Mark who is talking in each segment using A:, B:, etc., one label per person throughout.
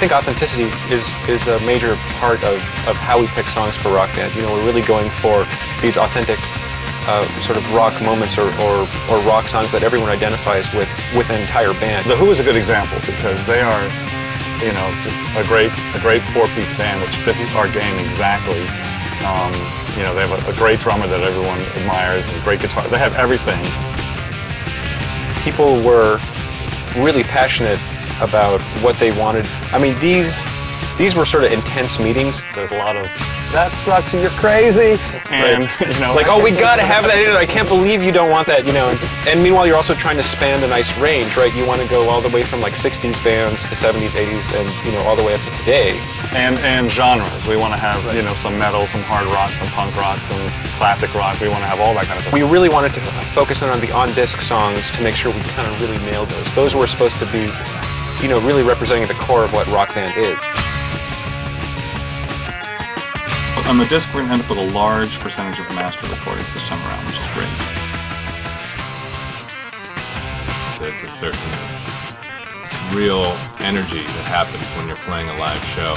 A: think authenticity is is a major part of, of how we pick songs for Rock Band. You know, we're really going for these authentic uh, sort of rock moments or, or, or rock songs that everyone identifies with with an entire band.
B: The Who is a good example because they are, you know, just a great a great four-piece band which fits our game exactly. Um, you know, they have a, a great drummer that everyone admires and great guitar. They have everything.
A: People were really passionate about what they wanted. I mean, these these were sort of intense meetings.
B: There's a lot of that sucks and you're crazy, and
A: Right.
B: you know,
A: like, oh, we gotta have that in it. I can't believe you don't want that, you know. And, and meanwhile, you're also trying to span a nice range, right? You want to go all the way from like 60s bands to 70s, 80s, and you know, all the way up to today.
B: and and genres. We want to have you know some metal, some hard rock, some punk rock, some classic rock. We want to have all that kind of stuff.
A: We really wanted to focus in on the on-disc songs to make sure we kind of really nailed those. Those were supposed to be, you know, really representing the core of what rock band is.
B: On the disc, we're going to end up with a large percentage of master recordings this time around, which is great.
C: There's a certain real energy that happens when you're playing a live show.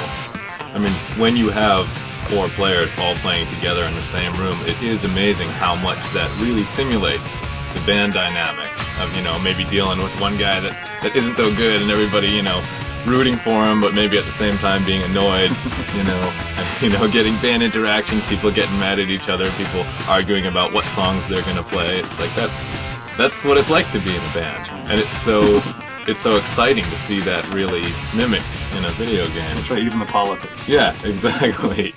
C: I mean, when you have four players all playing together in the same room, it is amazing how much that really simulates the band dynamic of, you know, maybe dealing with one guy that, that isn't so good and everybody, you know, rooting for him, but maybe at the same time being annoyed, you know, you know, getting band interactions, people getting mad at each other, people arguing about what songs they're gonna play. It's like that's that's what it's like to be in a band, and it's so it's so exciting to see that really mimicked in a video game.
B: That's right, even the politics.
C: Yeah, exactly.